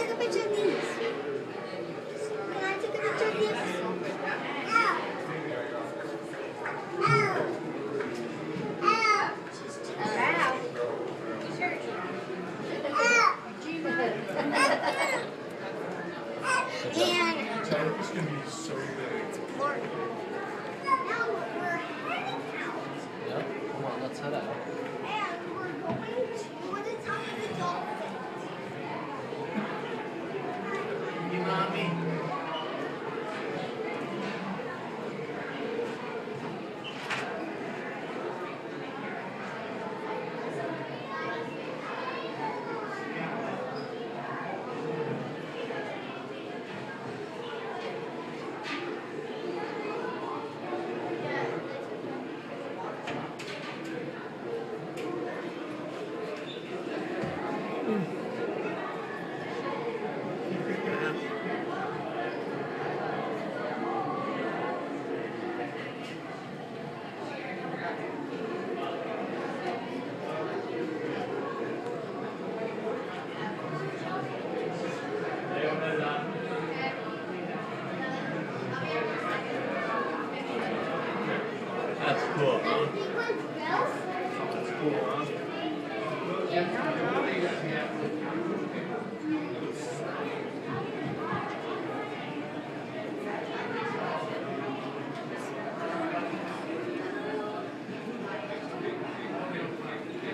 take a picture of these? Can I take a picture of these? Ow! Ow! Ow! Ow! Going to be so big. It's. Now we're heading out. Come on, let's head out. That's cool, huh? That's cool, huh?